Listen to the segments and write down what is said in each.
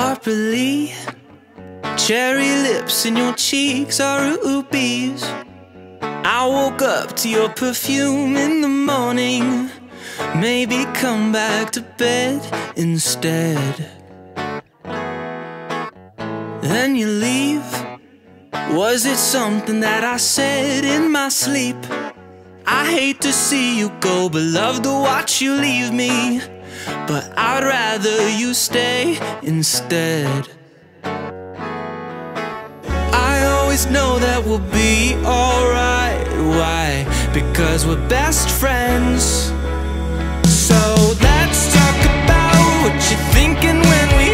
properly. Cherry lips and your cheeks are rubies. I woke up to your perfume in the morning. Maybe come back to bed instead. Then you leave. Was it something that I said in my sleep? I hate to see you go, but love to watch you leave me. But I'd rather you stay instead. I always know that we'll be alright. Why? Because we're best friends. So let's talk about what you're thinking when we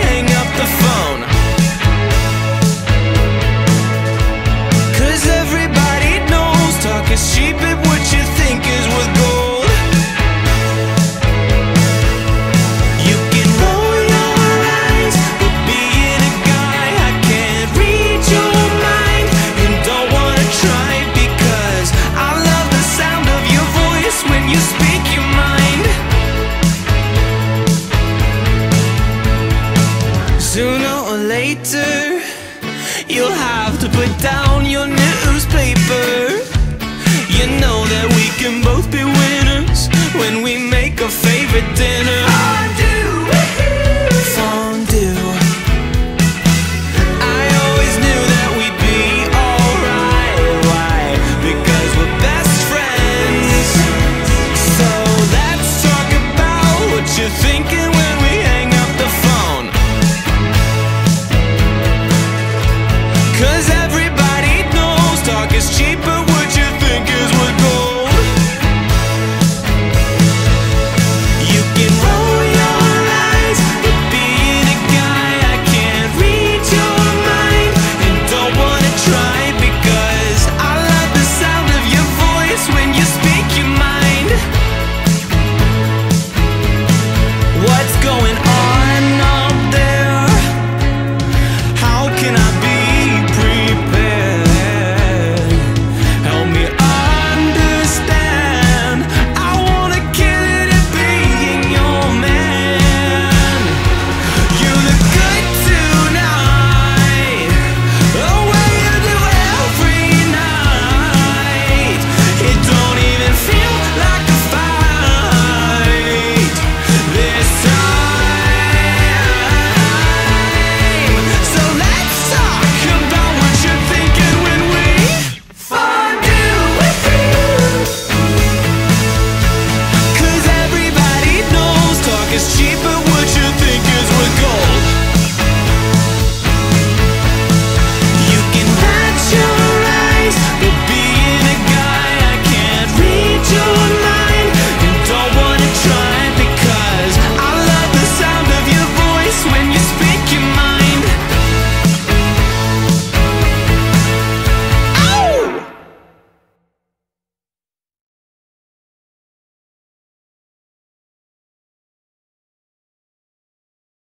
later. You'll have to put down your newspaper. You know that we can both be winners When we make our favorite dinner.